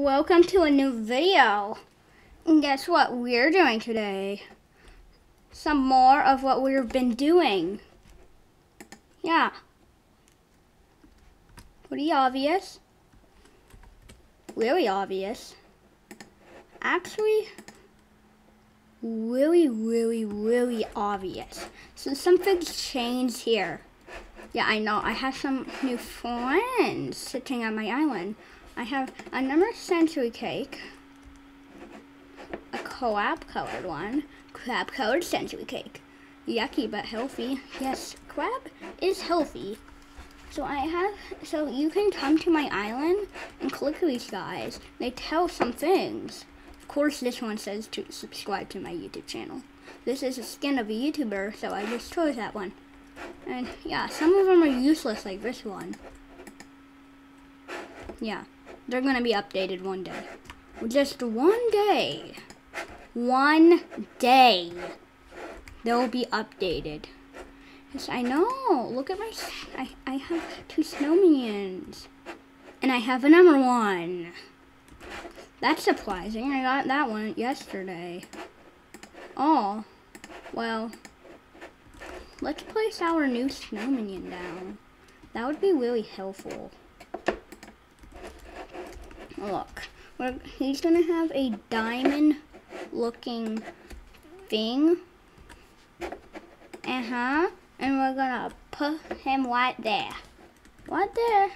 Welcome to a new video. And guess what we're doing today? Some more of what we've been doing. Yeah. Pretty obvious. Really obvious. Actually, really, really, really obvious. So something's changed here. Yeah, I know. I have some new friends sitting on my island. I have a number century cake, a crab colored one, crab colored century cake. Yucky but healthy. Yes, crab is healthy. So I have, so you can come to my island and click these guys. They tell some things. Of course, this one says to subscribe to my YouTube channel. This is a skin of a YouTuber, so I just chose that one. And yeah, some of them are useless, like this one. Yeah. They're gonna be updated one day. Just one day. One day. They'll be updated. Yes, I know. Look at my. I, I have two snow minions. And I have a number one. That's surprising. I got that one yesterday. Oh. Well. Let's place our new snow minion down. That would be really helpful. Look, he's gonna have a diamond looking thing. Uh-huh. And we're gonna put him right there. Right there.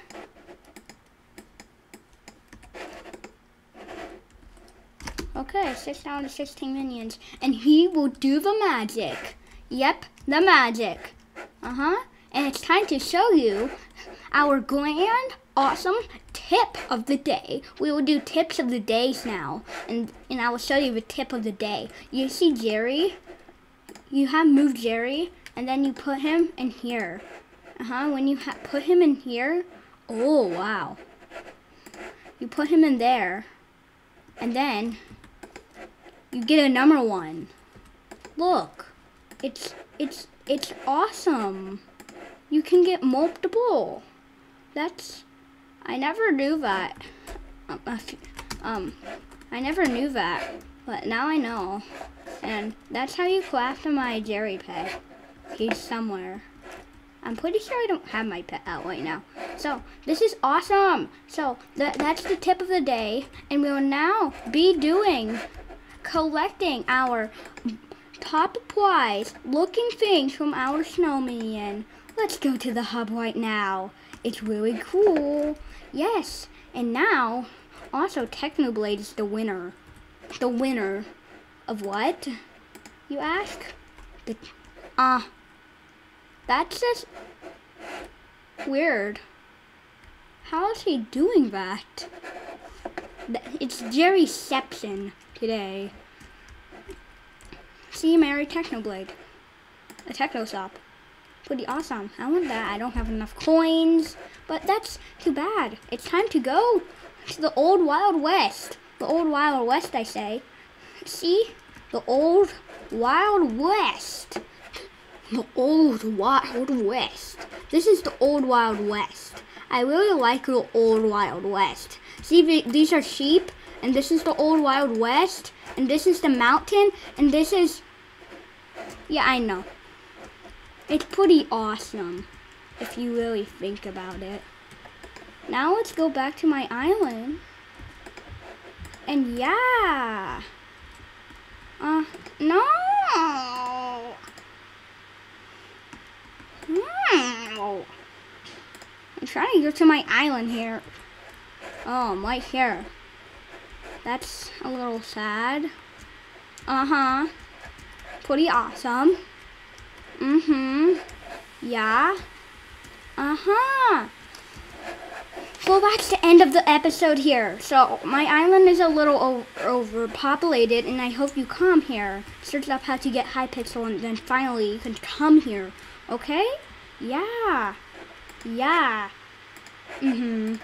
Okay, 6 down to 16 minions. And he will do the magic. Yep, the magic. Uh-huh. And it's time to show you our grand, awesome tip of the day. We will do tips of the days now. And, and I will show you the tip of the day. You see Jerry? You have moved Jerry, and then you put him in here. Uh-huh, when you put him in here, oh, wow. You put him in there, and then you get a number one. Look, it's, it's, it's awesome. You can get multiple. That's I never knew that. Um, I never knew that, but now I know. And that's how you craft my Jerry pet. He's somewhere. I'm pretty sure I don't have my pet out right now. So, this is awesome. So, th that's the tip of the day. And we will now be doing, collecting our top prize looking things from our snowman. Let's go to the hub right now. It's really cool. Yes, and now, also Technoblade is the winner. The winner of what, you ask? The, uh, that's just weird. How is he doing that? It's Jerry Sepson today. See, Mary Technoblade. A Techno Shop pretty awesome. I want that. I don't have enough coins, but that's too bad. It's time to go to the old Wild West. The old Wild West, I say. See? The old Wild West. The old Wild West. This is the old Wild West. I really like the old Wild West. See, these are sheep, and this is the old Wild West, and this is the mountain, and this is... Yeah, I know. It's pretty awesome if you really think about it. Now let's go back to my island. And yeah. Uh, no. No. I'm trying to get to my island here. Oh, I'm right here. That's a little sad. Uh-huh. Pretty awesome. Mm-hmm. Yeah. Uh-huh. Well, that's the end of the episode here. So, my island is a little overpopulated, and I hope you come here. Search up how to get Hypixel, and then finally you can come here. Okay? Yeah. Yeah. Mm-hmm.